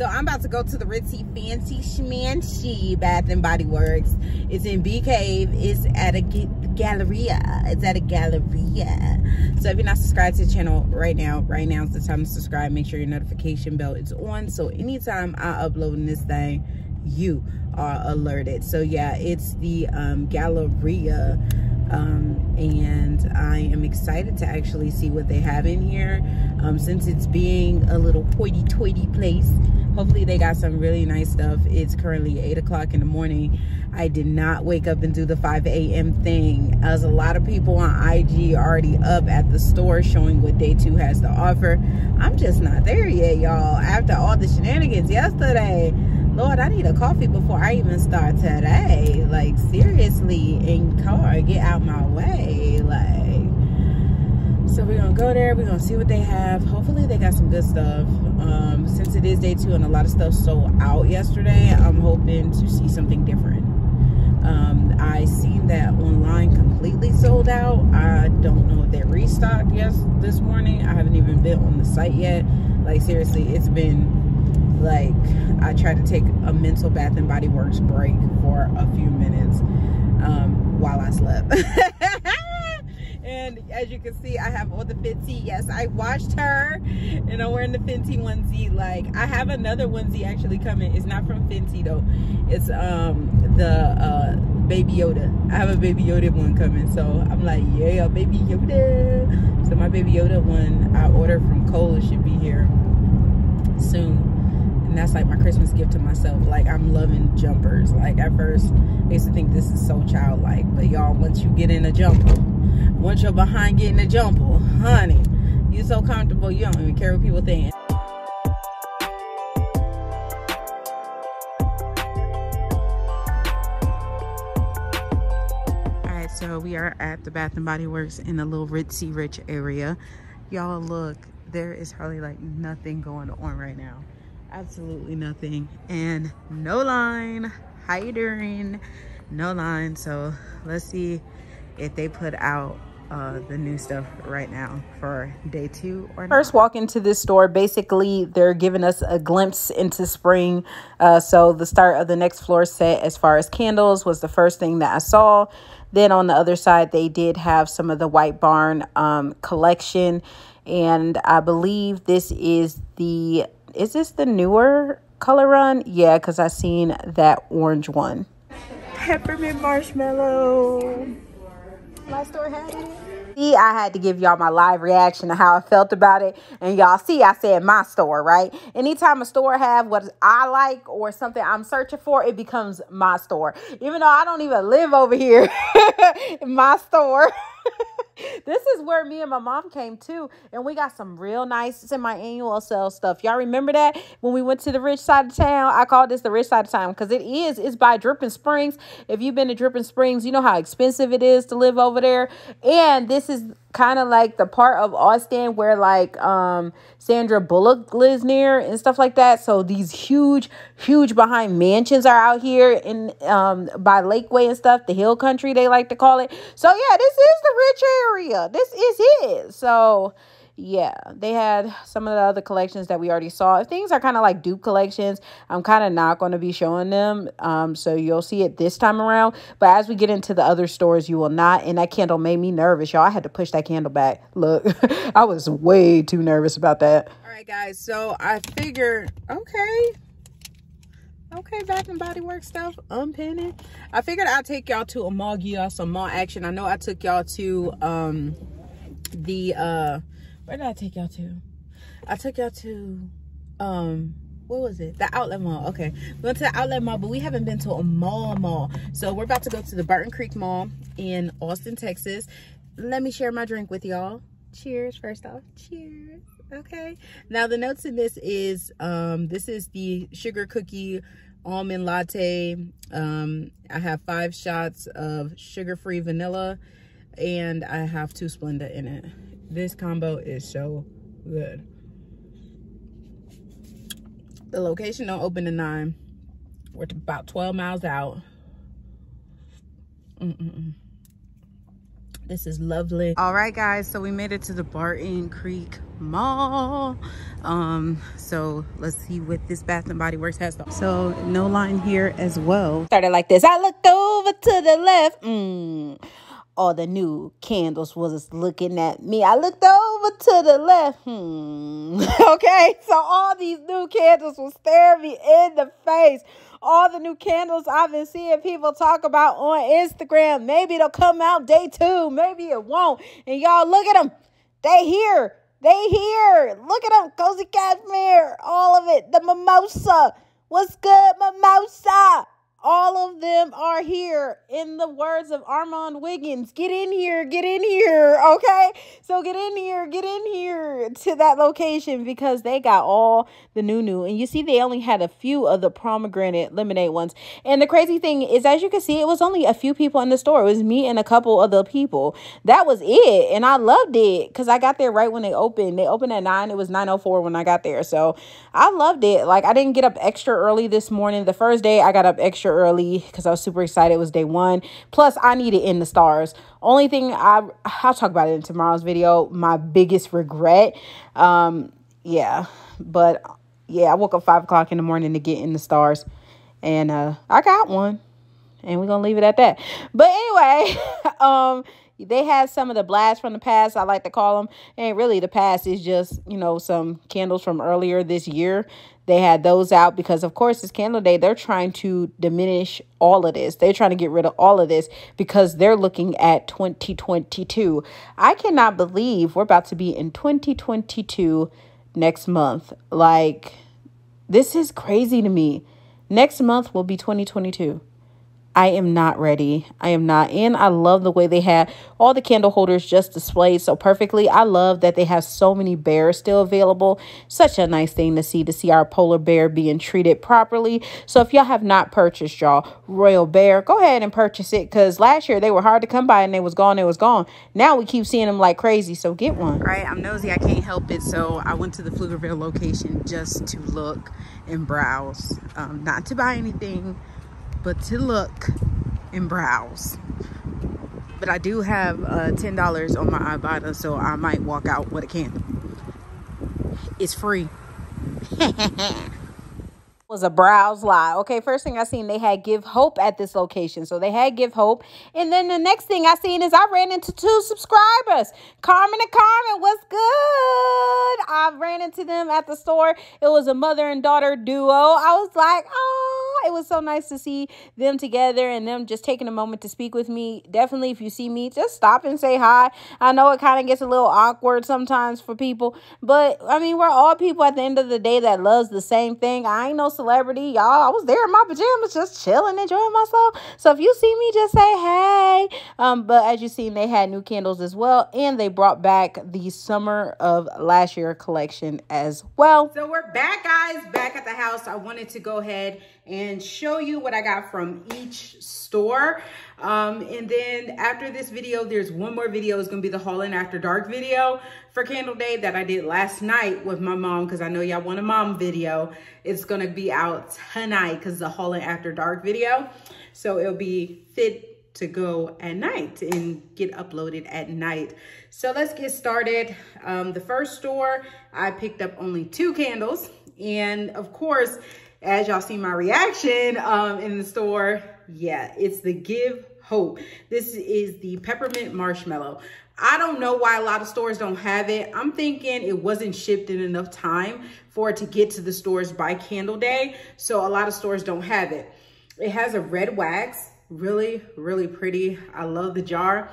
So I'm about to go to the ritzy fancy schmancy Bath and Body Works. It's in Bee Cave. It's at a Galleria. It's at a Galleria. So if you're not subscribed to the channel right now, right now is the time to subscribe. Make sure your notification bell is on. So anytime I upload this thing, you are alerted. So yeah, it's the um, Galleria. Um, and I am excited to actually see what they have in here. Um, since it's being a little hoity-toity place, hopefully they got some really nice stuff. It's currently 8 o'clock in the morning. I did not wake up and do the 5 a.m. thing. As a lot of people on IG already up at the store showing what day two has to offer. I'm just not there yet, y'all. After all the shenanigans yesterday, Lord, I need a coffee before I even start today. Like, seriously, in car, get out my way. Go there. We're gonna see what they have. Hopefully, they got some good stuff. Um, since it is day two and a lot of stuff sold out yesterday, I'm hoping to see something different. Um, I seen that online completely sold out. I don't know if they restocked yes this morning. I haven't even been on the site yet. Like seriously, it's been like I tried to take a mental Bath and Body Works break for a few minutes um, while I slept. as you can see, I have all the Fenty. Yes, I washed her and I'm wearing the Fenty onesie. Like I have another onesie actually coming. It's not from Fenty though. It's um the uh, Baby Yoda. I have a Baby Yoda one coming. So I'm like, yeah, Baby Yoda. So my Baby Yoda one I ordered from Kohl's should be here soon and that's like my Christmas gift to myself. Like I'm loving jumpers. Like at first, I used to think this is so childlike, but y'all, once you get in a jumper, once you're behind getting a jumper, honey, you're so comfortable, you don't even care what people think. All right, so we are at the Bath and Body Works in the little ritzy rich area. Y'all look, there is hardly like nothing going on right now. Absolutely nothing. And no line. Doing no line. So let's see if they put out uh, the new stuff right now for day two or not. first walk into this store basically they're giving us a glimpse into spring uh, so the start of the next floor set as far as candles was the first thing that i saw then on the other side they did have some of the white barn um, collection and i believe this is the is this the newer color run? Yeah, because I seen that orange one. Peppermint marshmallow. My store had it. See, I had to give y'all my live reaction to how I felt about it. And y'all see, I said my store, right? Anytime a store have what I like or something I'm searching for, it becomes my store. Even though I don't even live over here, my store. this is where me and my mom came too and we got some real nice semi-annual sale stuff y'all remember that when we went to the rich side of town i called this the rich side of town because it is it's by dripping springs if you've been to dripping springs you know how expensive it is to live over there and this is kind of like the part of Austin where like um Sandra Bullock lives near and stuff like that. So these huge, huge behind mansions are out here in um by Lakeway and stuff, the hill country they like to call it. So yeah, this is the rich area. This is it. So yeah, they had some of the other collections that we already saw. If things are kind of like dupe collections. I'm kind of not going to be showing them. Um, so you'll see it this time around. But as we get into the other stores, you will not. And that candle made me nervous, y'all. I had to push that candle back. Look, I was way too nervous about that. All right, guys. So I figured, okay. Okay, Bath and Body Works stuff, unpinning. I figured I'd take y'all to a mall, give y'all some mall action. I know I took y'all to um the uh where did I take y'all to? I took y'all to, um, what was it? The outlet mall. Okay. We went to the outlet mall, but we haven't been to a mall mall. So we're about to go to the Barton Creek Mall in Austin, Texas. Let me share my drink with y'all. Cheers, first off. Cheers. Okay. Now the notes in this is, um, this is the sugar cookie almond latte. Um, I have five shots of sugar-free vanilla and I have two Splenda in it. This combo is so good. The location don't open at 9. We're about 12 miles out. Mm -mm -mm. This is lovely. All right, guys. So we made it to the Barton Creek Mall. Um, so let's see what this Bath and Body Works has. So no line here as well. Started like this. I looked over to the left. Mm all the new candles was looking at me. I looked over to the left. Hmm. okay, so all these new candles will stare me in the face. All the new candles I've been seeing people talk about on Instagram. Maybe it'll come out day two. Maybe it won't. And y'all, look at them. They here. They here. Look at them. Cozy Cashmere. All of it. The mimosa. What's good, mimosa? All of them are here in the words of Armand Wiggins. Get in here, get in here, okay? So get in here, get in here to that location because they got all the new new. And you see, they only had a few of the pomegranate lemonade ones. And the crazy thing is, as you can see, it was only a few people in the store. It was me and a couple other people. That was it. And I loved it because I got there right when they opened. They opened at 9. It was 9.04 when I got there. So I loved it. Like, I didn't get up extra early this morning. The first day, I got up extra early because I was super excited. It was day one. Plus, I needed in the stars. Only thing I I'll talk about it in tomorrow's video. My biggest regret. Um, yeah, but yeah, I woke up five o'clock in the morning to get in the stars, and uh, I got one, and we're gonna leave it at that. But anyway, um they had some of the blasts from the past, I like to call them. And really, the past is just, you know, some candles from earlier this year. They had those out because, of course, it's Candle Day. They're trying to diminish all of this. They're trying to get rid of all of this because they're looking at 2022. I cannot believe we're about to be in 2022 next month. Like, this is crazy to me. Next month will be 2022. I am not ready. I am not in. I love the way they have all the candle holders just displayed so perfectly. I love that they have so many bears still available. Such a nice thing to see, to see our polar bear being treated properly. So if y'all have not purchased y'all Royal Bear, go ahead and purchase it because last year they were hard to come by and they was gone, it was gone. Now we keep seeing them like crazy, so get one. Right, I'm nosy, I can't help it. So I went to the Pflugerville location just to look and browse. Um, not to buy anything but to look and browse. But I do have uh, $10 on my Ibotta, so I might walk out with a candle. It's free. was a browse lie. Okay, first thing I seen, they had Give Hope at this location. So they had Give Hope. And then the next thing I seen is I ran into two subscribers. Carmen and Carmen, what's good? I ran into them at the store. It was a mother and daughter duo. I was like, oh, it was so nice to see them together and them just taking a moment to speak with me. Definitely, if you see me, just stop and say hi. I know it kind of gets a little awkward sometimes for people, but I mean, we're all people at the end of the day that loves the same thing. I ain't no celebrity, y'all. I was there in my pajamas, just chilling, enjoying myself. So if you see me, just say hey. Um, but as you seen, they had new candles as well, and they brought back the summer of last year collection as well. So we're back, guys, back at the house. I wanted to go ahead and show you what I got from each store. Um, and then after this video, there's one more video. It's going to be the Hauling After Dark video for Candle Day that I did last night with my mom because I know y'all want a mom video. It's going to be out tonight because the Hauling After Dark video. So it'll be fit to go at night and get uploaded at night. So let's get started. Um, the first store, I picked up only two candles. And of course, as y'all see my reaction um, in the store, yeah, it's the Give Hope. This is the peppermint marshmallow. I don't know why a lot of stores don't have it. I'm thinking it wasn't shipped in enough time for it to get to the stores by candle day. So a lot of stores don't have it. It has a red wax, really, really pretty. I love the jar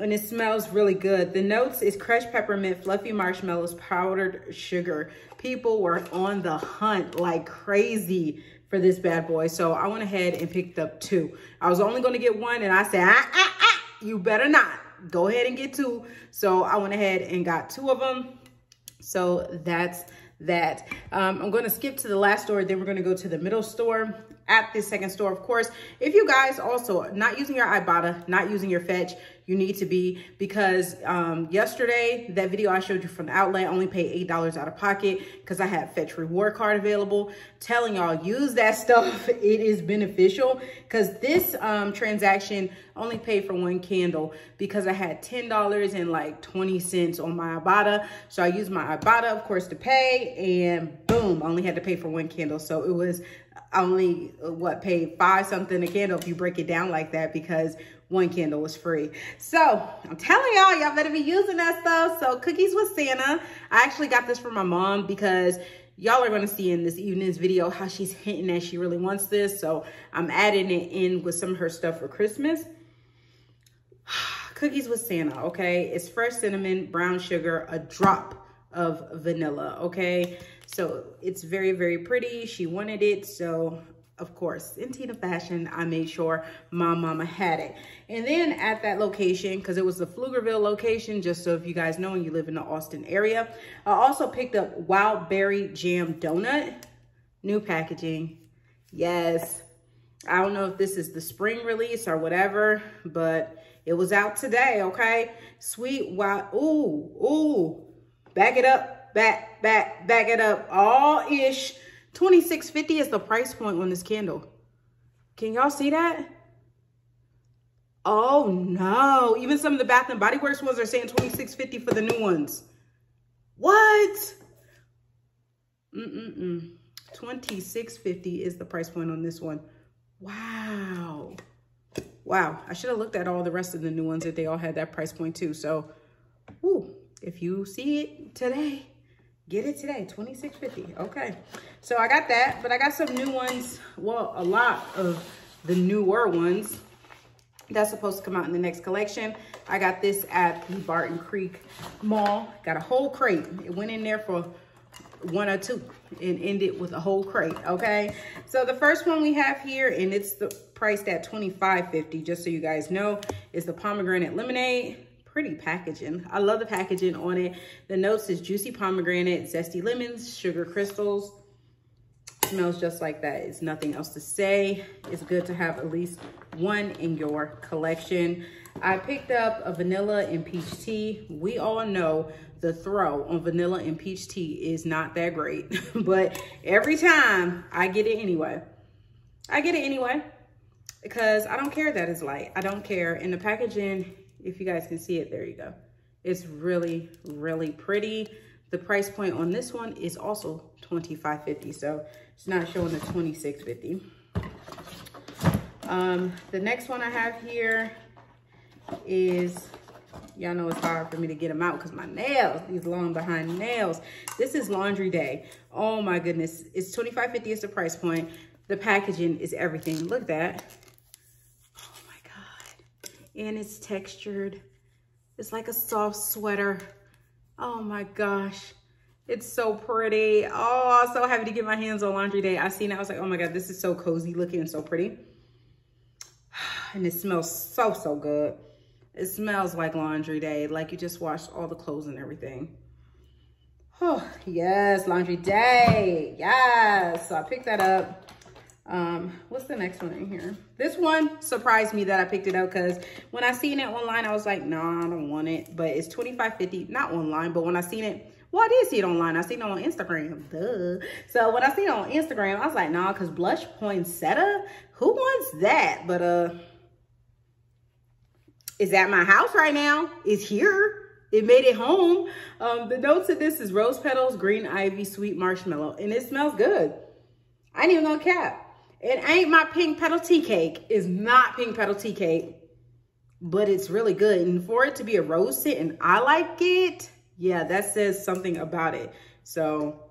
and it smells really good. The notes is crushed peppermint, fluffy marshmallows, powdered sugar. People were on the hunt like crazy for this bad boy. So I went ahead and picked up two. I was only gonna get one and I said, ah, ah, ah, you better not. Go ahead and get two. So I went ahead and got two of them. So that's that. Um, I'm gonna skip to the last store, then we're gonna go to the middle store at this second store. Of course, if you guys also not using your Ibotta, not using your Fetch, you need to be because um, yesterday, that video I showed you from the outlet, only paid $8 out of pocket because I had Fetch Reward Card available. Telling y'all, use that stuff. It is beneficial because this um, transaction only paid for one candle because I had $10 and like 20 cents on my Ibotta. So I used my Ibotta, of course, to pay and boom, I only had to pay for one candle. So it was only uh, what paid five something a candle if you break it down like that because one candle was free. So I'm telling y'all, y'all better be using that stuff. So cookies with Santa. I actually got this from my mom because y'all are going to see in this evening's video how she's hinting that she really wants this. So I'm adding it in with some of her stuff for Christmas. cookies with Santa, okay? It's fresh cinnamon, brown sugar, a drop of vanilla, okay? So it's very, very pretty. She wanted it, so of course, in Tina fashion, I made sure my mama had it. And then at that location, because it was the Pflugerville location, just so if you guys know and you live in the Austin area, I also picked up Wild Berry Jam Donut. New packaging. Yes. I don't know if this is the spring release or whatever, but it was out today, okay? Sweet wild, ooh, ooh. Back it up, back, back, back it up. All-ish 26.50 is the price point on this candle. Can y'all see that? Oh no, even some of the Bath and Body Works ones are saying 26.50 for the new ones. What? Mm-mm-mm. 26.50 is the price point on this one. Wow. Wow, I should have looked at all the rest of the new ones that they all had that price point too. So, whoo, if you see it today, Get it today, twenty-six fifty. Okay, so I got that, but I got some new ones. Well, a lot of the newer ones that's supposed to come out in the next collection. I got this at the Barton Creek Mall. Got a whole crate. It went in there for one or two and ended with a whole crate, okay? So the first one we have here, and it's the priced at $25.50, just so you guys know, is the pomegranate lemonade pretty packaging. I love the packaging on it. The notes is juicy pomegranate, zesty lemons, sugar crystals. Smells just like that. It's nothing else to say. It's good to have at least one in your collection. I picked up a vanilla and peach tea. We all know the throw on vanilla and peach tea is not that great, but every time I get it anyway. I get it anyway because I don't care that it's light. I don't care. And the packaging if you guys can see it, there you go. It's really, really pretty. The price point on this one is also $25.50, so it's not showing the $26.50. Um, the next one I have here is, y'all know it's hard for me to get them out because my nails, these long behind nails. This is Laundry Day. Oh my goodness. It's $25.50 is the price point. The packaging is everything. Look at that and it's textured. It's like a soft sweater. Oh my gosh. It's so pretty. Oh, so happy to get my hands on laundry day. I seen it. I was like, oh my God, this is so cozy looking and so pretty. And it smells so, so good. It smells like laundry day. Like you just washed all the clothes and everything. Oh, yes, laundry day. Yes. So I picked that up. Um, what's the next one in here? This one surprised me that I picked it up because when I seen it online, I was like, no, nah, I don't want it. But it's twenty five fifty, not online, but when I seen it, well, I did see it online. I seen it on Instagram, duh. So when I seen it on Instagram, I was like, nah, because blush poinsettia, who wants that? But uh, is at my house right now. It's here. It made it home. Um, the notes of this is rose petals, green ivy, sweet marshmallow, and it smells good. I ain't even gonna cap. It ain't my pink petal tea cake. It's not pink petal tea cake, but it's really good. And for it to be a rose scent and I like it, yeah, that says something about it. So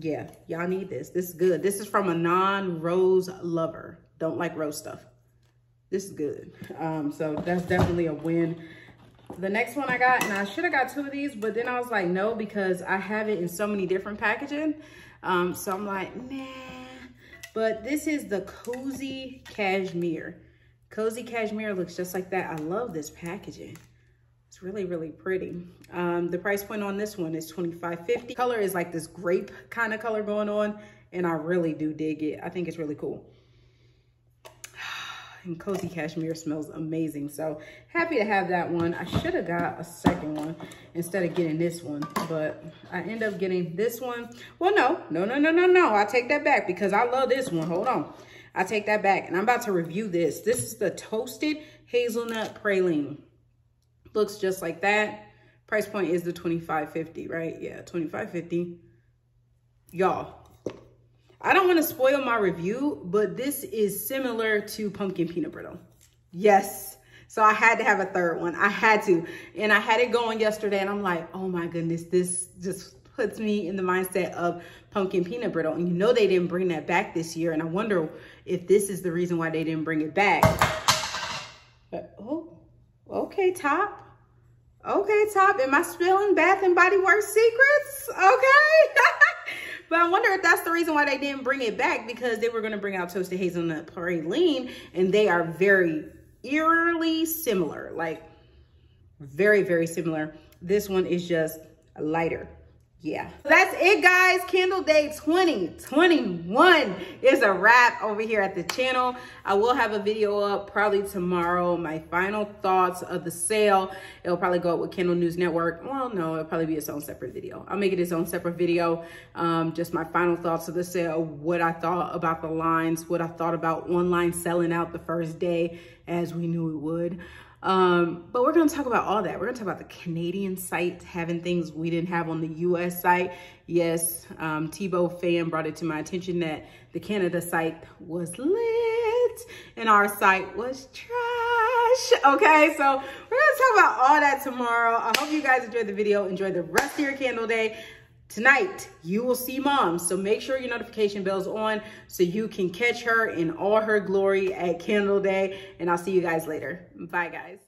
yeah, y'all need this. This is good. This is from a non-rose lover. Don't like rose stuff. This is good. Um, so that's definitely a win. The next one I got, and I should have got two of these, but then I was like, no, because I have it in so many different packaging. Um, so I'm like, nah but this is the Cozy Cashmere. Cozy Cashmere looks just like that. I love this packaging. It's really, really pretty. Um, the price point on this one is $25.50. Color is like this grape kind of color going on, and I really do dig it. I think it's really cool. And Cozy Cashmere smells amazing. So happy to have that one. I should have got a second one instead of getting this one, but I end up getting this one. Well, no, no, no, no, no, no. I take that back because I love this one. Hold on. I take that back and I'm about to review this. This is the Toasted Hazelnut Praline. Looks just like that. Price point is the 25.50, right? Yeah, 25.50. Y'all, I don't want to spoil my review, but this is similar to pumpkin peanut brittle. Yes. So I had to have a third one. I had to. And I had it going yesterday and I'm like, oh my goodness, this just puts me in the mindset of pumpkin peanut brittle. And you know they didn't bring that back this year. And I wonder if this is the reason why they didn't bring it back. But, oh, okay, top. Okay, top. Am I spilling Bath and Body Works secrets? Okay. But I wonder if that's the reason why they didn't bring it back because they were going to bring out Toasted Hazelnut Praline and they are very eerily similar. Like very, very similar. This one is just lighter yeah. That's it guys. Candle day 2021 is a wrap over here at the channel. I will have a video up probably tomorrow. My final thoughts of the sale. It'll probably go up with candle news network. Well no it'll probably be its own separate video. I'll make it its own separate video. Um, just my final thoughts of the sale what i thought about the lines what i thought about online selling out the first day as we knew it would um, but we're going to talk about all that. We're going to talk about the Canadian site having things we didn't have on the US site. Yes, um, Tebow fan brought it to my attention that the Canada site was lit and our site was trash. Okay, so we're going to talk about all that tomorrow. I hope you guys enjoyed the video. Enjoy the rest of your candle day. Tonight, you will see mom. So make sure your notification bell's on so you can catch her in all her glory at Candle Day. And I'll see you guys later. Bye, guys.